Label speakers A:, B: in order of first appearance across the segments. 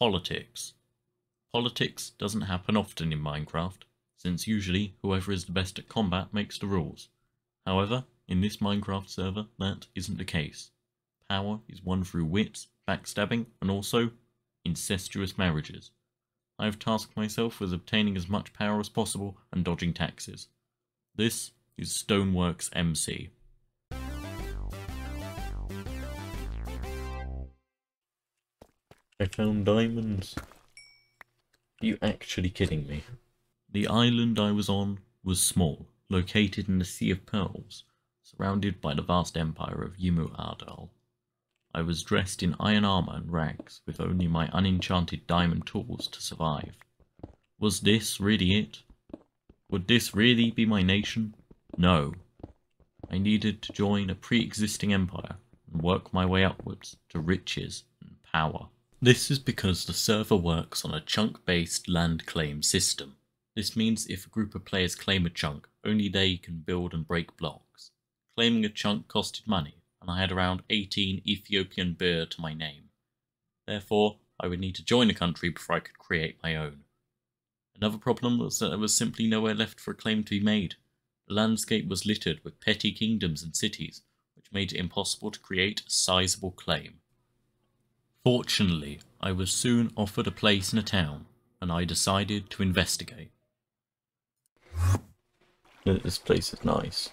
A: Politics. Politics doesn't happen often in Minecraft, since usually whoever is the best at combat makes the rules. However, in this Minecraft server, that isn't the case. Power is won through wits, backstabbing, and also incestuous marriages. I have tasked myself with obtaining as much power as possible and dodging taxes. This is Stoneworks MC. I found diamonds. Are you actually kidding me? The island I was on was small, located in the Sea of Pearls, surrounded by the vast empire of Yimu Ardal. I was dressed in iron armor and rags, with only my unenchanted diamond tools to survive. Was this really it? Would this really be my nation? No. I needed to join a pre-existing empire and work my way upwards to riches and power. This is because the server works on a chunk-based land claim system. This means if a group of players claim a chunk, only they can build and break blocks. Claiming a chunk costed money, and I had around 18 Ethiopian birr to my name. Therefore, I would need to join a country before I could create my own. Another problem was that there was simply nowhere left for a claim to be made. The landscape was littered with petty kingdoms and cities, which made it impossible to create a sizable claim. Fortunately, I was soon offered a place in a town, and I decided to investigate. This place is nice.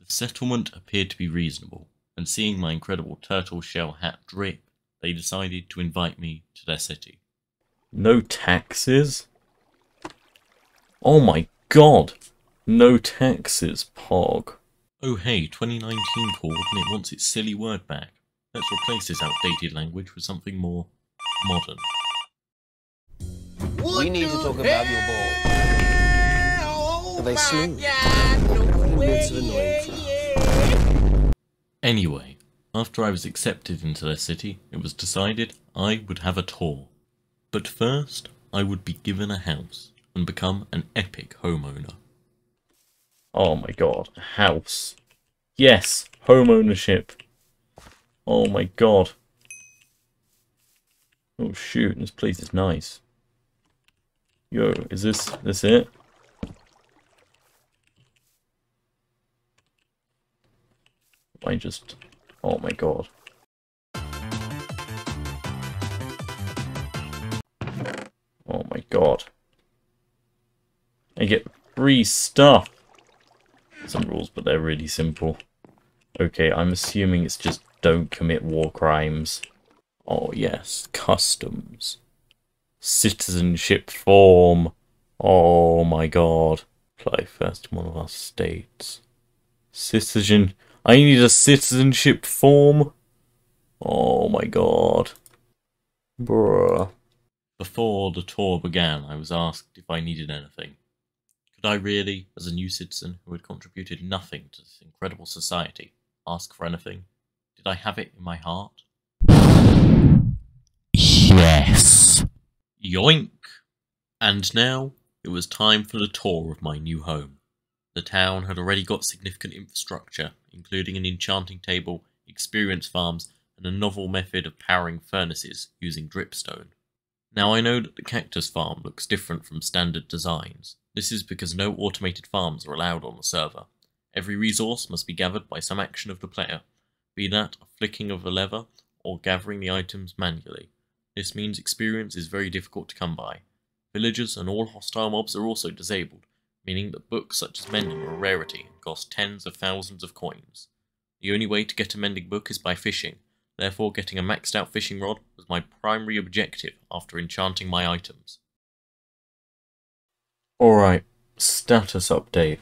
A: The settlement appeared to be reasonable, and seeing my incredible turtle shell hat drip, they decided to invite me to their city. No taxes? Oh my god! No taxes, Pog. Oh hey, 2019 called and it wants its silly word back. Let's replace this outdated language with something more modern.
B: We need to talk about your ball. Are they smooth? Bits of annoying fluff.
A: Anyway, after I was accepted into their city, it was decided I would have a tour. But first, I would be given a house and become an epic homeowner. Oh my god, a house. Yes, home ownership. Oh my god. Oh shoot, this place is nice. Yo, is this this it? I just oh my god. Oh my god. I get free stuff. Some rules, but they're really simple. Okay, I'm assuming it's just don't commit war crimes. Oh yes, customs. Citizenship form. Oh my god. Apply first in one of our states. Citizen... I need a citizenship form. Oh my god. Bruh. Before the tour began, I was asked if I needed anything. Could I really, as a new citizen who had contributed nothing to this incredible society, ask for anything? Did I have it in my heart? Yes. Yoink! And now it was time for the tour of my new home. The town had already got significant infrastructure, including an enchanting table, experience farms, and a novel method of powering furnaces using dripstone. Now I know that the cactus farm looks different from standard designs. This is because no automated farms are allowed on the server. Every resource must be gathered by some action of the player, be that a flicking of a lever or gathering the items manually. This means experience is very difficult to come by. Villagers and all hostile mobs are also disabled, meaning that books such as mending are a rarity and cost tens of thousands of coins. The only way to get a mending book is by fishing, therefore getting a maxed out fishing rod was my primary objective after enchanting my items. Alright, status update.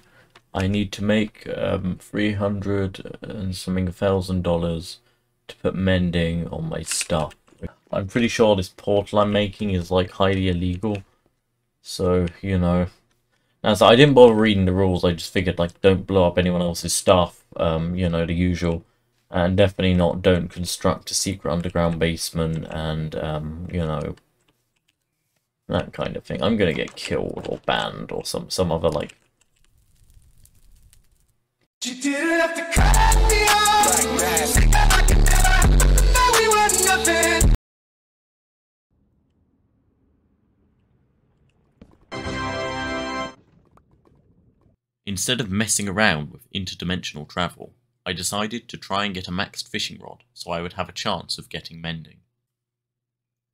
A: I need to make um, 300 and something thousand dollars to put mending on my stuff. I'm pretty sure this portal I'm making is like highly illegal. So, you know. Now, so I didn't bother reading the rules, I just figured like don't blow up anyone else's stuff, um, you know, the usual. And definitely not don't construct a secret underground basement and, um, you know, that kind of thing. I'm gonna get killed or banned or some, some other like didn't me off. Like that. I could never. We were nothing. Instead of messing around with interdimensional travel, I decided to try and get a maxed fishing rod so I would have a chance of getting mending.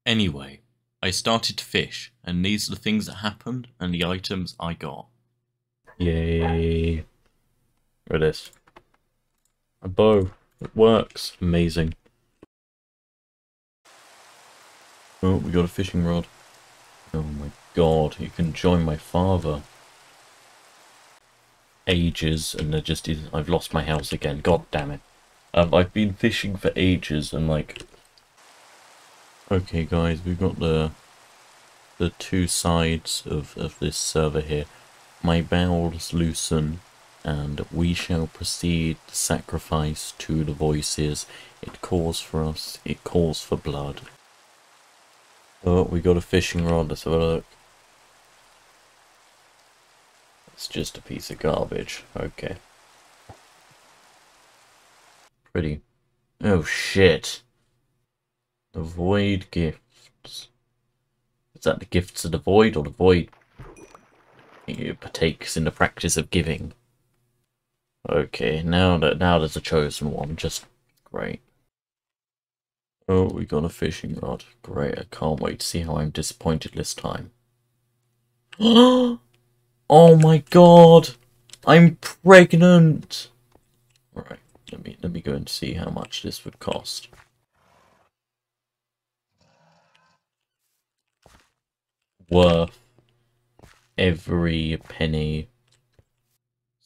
A: Anyway, I started to fish, and these are the things that happened and the items I got. Yay. At this. A bow. It works. Amazing. Oh, we got a fishing rod. Oh my god, you can join my father. Ages, and there just is. I've lost my house again. God damn it. Um, I've been fishing for ages, and like. Okay, guys, we've got the the two sides of of this server here. My bowels loosen, and we shall proceed to sacrifice to the voices. It calls for us. It calls for blood. Oh, we got a fishing rod. Let's have a look. It's just a piece of garbage. Okay. Pretty. Oh, shit. The void gifts. Is that the gifts of the void or the void partakes in the practice of giving? Okay, now that now there's a chosen one, just great. Oh, we got a fishing rod. Great, I can't wait to see how I'm disappointed this time. oh my god! I'm pregnant! Alright, let me let me go and see how much this would cost. Worth every penny.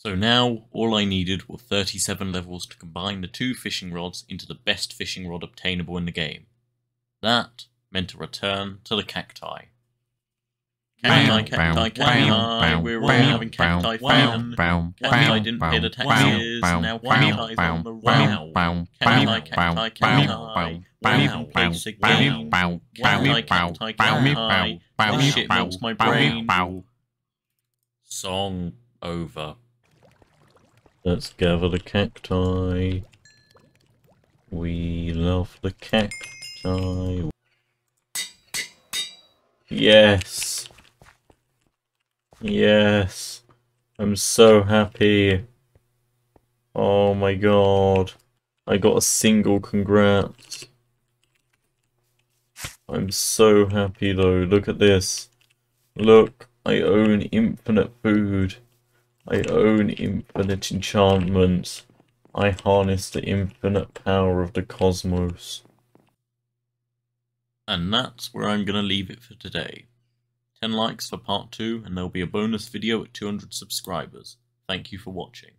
A: So now, all I needed were 37 levels to combine the two fishing rods into the best fishing rod obtainable in the game. That meant a return to the cacti. Cacti, cacti, cacti, we're all having cacti fun. Cacti didn't pay the taxes, now cacti's on the run. Cacti, cacti, cacti, wow, basic game. Cacti, cacti, cacti, this shit melts my brain. Song over. Let's gather the cacti. We love the cacti. Yes. Yes. I'm so happy. Oh my god. I got a single congrats. I'm so happy though. Look at this. Look, I own infinite food. I own infinite enchantments. I harness the infinite power of the cosmos. And that's where I'm going to leave it for today. 10 likes for part 2 and there'll be a bonus video at 200 subscribers. Thank you for watching.